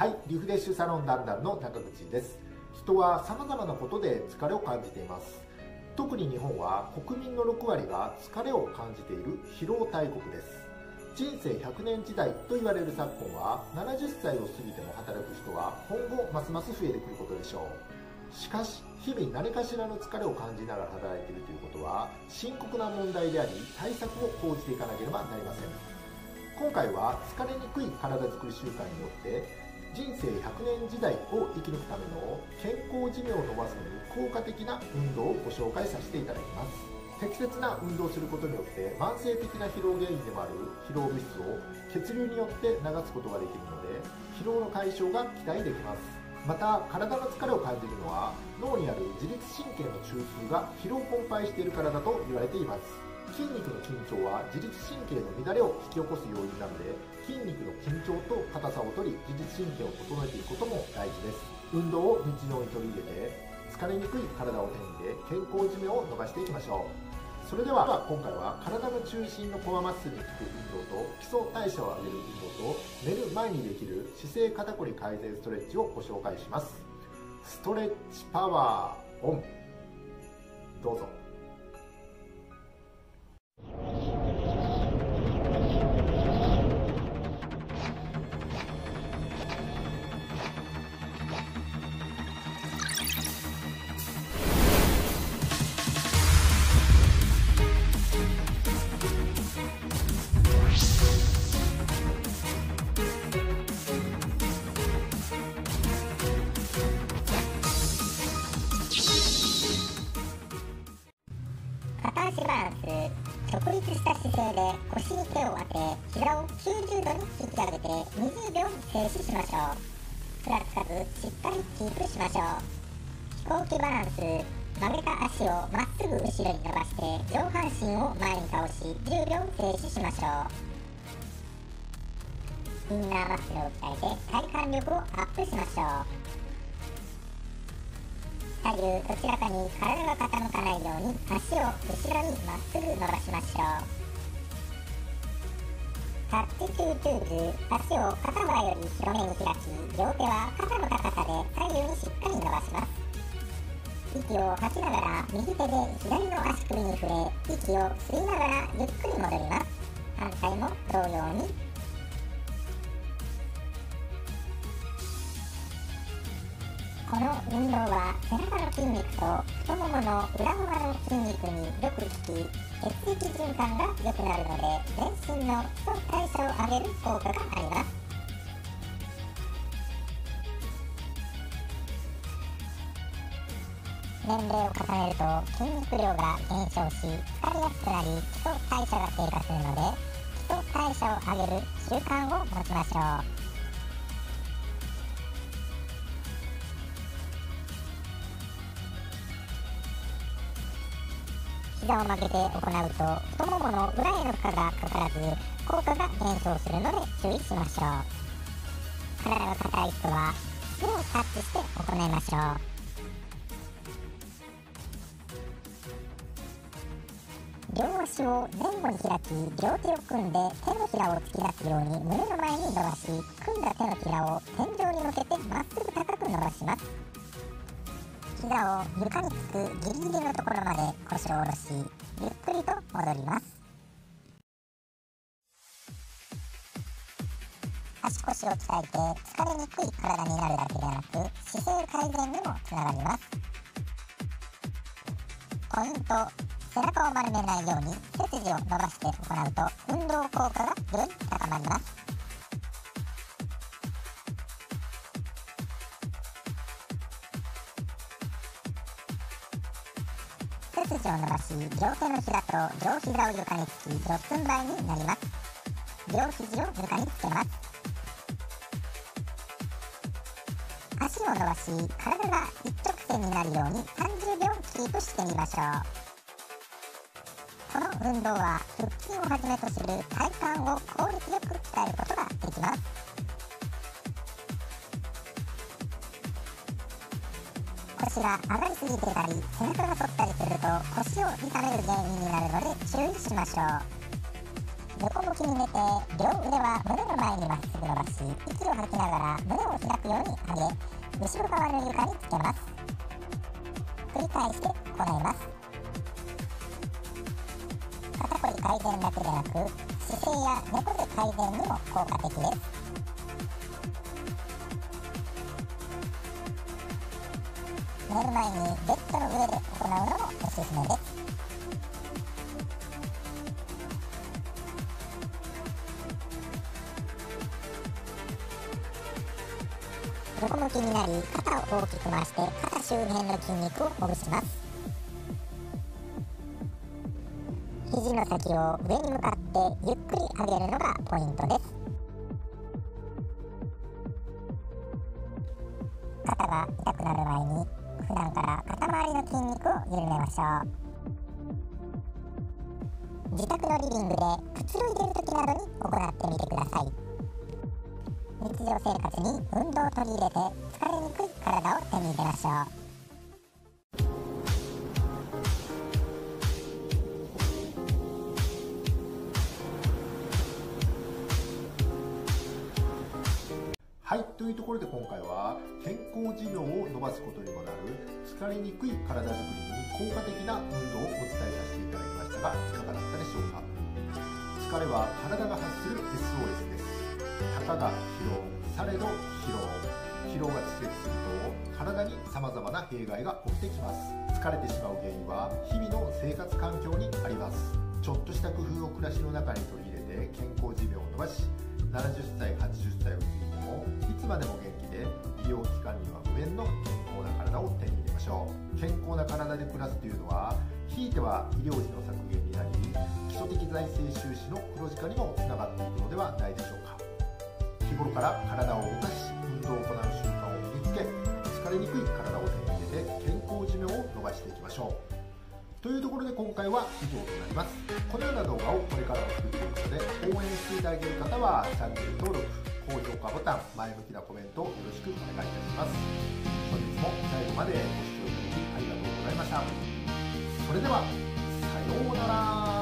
はいリフレッシュサロンダンダンの中口です。人は様々なことで疲れを感じています。特に日本は国民の6割が疲れを感じている疲労大国です。人生100年時代と言われる昨今は70歳を過ぎても働く人は今後ますます増えてくることでしょう。しかし日々何かしらの疲れを感じながら働いているということは深刻な問題であり対策を講じていかなければなりません。今回は疲れにくい体づくり習慣によって人生100年時代を生き抜くための健康寿命を伸ばすのに効果的な運動をご紹介させていただきます。適切な運動をすることによって慢性的な疲労原因でもある疲労物質を血流によって流すことができるので疲労の解消が期待できますまた体の疲れを感じるのは脳にある自律神経の中枢が疲労困憊しているからだと言われています。筋肉の緊張は自律神経の乱れを引き起こす要因なので筋肉の緊張と硬さを取り自律神経を整えていくことも大事です。運動を日常に取り入れて疲れにくい体を手に入れ健康寿命を伸ばしていきましょう。それでは今回は体の中心のコアマッスルに効く運動と基礎代謝を上げる運動と寝る前にできる姿勢肩こり改善ストレッチをご紹介します。ストレッチパワーオン。どうぞ。足バランス直立した姿勢で腰に手を当て膝を90度に引き上げて20秒静止しましょうふらつかずしっかりキープしましょう飛行機バランス曲げた足をまっすぐ後ろに伸ばして上半身を前に倒し10秒静止しましょうインナーマッスルを鍛えて体幹力をアップしましょう左右どちらかに体が傾かないように足を後ろにまっすぐ伸ばしましょう Touch to Toes 足を肩幅より広めに開き両手は肩の高さで左右にしっかり伸ばします息を吐きながら右手で左の足首に触れ息を吸いながらゆっくり戻ります。反対も同様に。この運動は背中の筋肉と太ももの裏側の筋肉によく効き血液循環が良くなるので全身の基礎代謝を上げる効果があります年齢を重ねると筋肉量が減少し疲れやすくなり基礎代謝が低下するので基礎代謝を上げる習慣を持ちましょう。膝を曲げて行うと太ももの裏への負荷がかからず効果が減少するので注意しましょう体が硬い人は手をタッチして行いましょう両足を前後に開き両手を組んで手のひらを突き出すように胸の前に伸ばし組んだ手のひらを天井に向けてまっすぐ高く伸ばします。膝を床につくギリギリのところまで腰を下ろしゆっくりと戻ります。足腰を鍛えて疲れにくい体になるだけでなく姿勢改善にもつながります。ポイント背中を丸めないように背筋を伸ばして行うと運動効果がより高まります。筋を伸ばし両手のひらと両膝を床につき四つん這いになります両肘を床につけます足を伸ばし体が一直線になるように30秒キープしてみましょうこの運動は腹筋をはじめとする体幹を効率よく鍛えることができます腰が上がりすぎてたり背中が反ったりすると腰を痛める原因になるので注意しましょう横向きに寝て両腕は胸の前にまっすぐ伸ばし息を吐きながら胸を開くように上げ後ろ側の床につけます繰り返して行います肩こり改善だけでなく姿勢や猫背改善にも効果的です。寝る前にベッドの上で行うのもおす。すめです横向きになり肩を大きく回して肩周辺の筋肉をほぐします。肘の先を上に向かってゆっくり上げるのがポイントです。肩が痛くなる前に普段から肩周りの筋肉を緩めましょう。自宅のリビングでくつろいでいる時などに行ってみてください。日常生活に運動を取り入れて疲れにくい体を手に入れましょう。はいというところで今回は健康寿命を伸ばすことにもなる疲れにくい体づくりに効果的な運動をお伝えさせていただきましたがいかがだったでしょうか？疲れは体が発する SOS です。たかが疲労されど疲労。疲労が蓄積すると体にさまざまな弊害が起きてきます。疲れてしまう原因は日々の生活環境にあります。ちょっとした工夫を暮らしの中に取り入れて健康寿命を伸ばし70歳80歳を過ぎてもいつまでも元気で医療機関には無縁の健康な体を手に入れましょう健康な体で暮らすというのはひいては医療費の削減になり基礎的財政収支の黒字化にもつながっていくのではないでしょうか。日頃から体を動かし運動を行う習慣を身につけ疲れにくい体を手に入れて健康寿命を伸ばしていきましょう。というところで今回は以上となります。このような動画をこれからも作っていくので応援していただける方はチャンネル登録高評価ボタン前向きなコメントをよろしくお願いいたします。本日も最後までご視聴いただきありがとうございました。それではさようなら。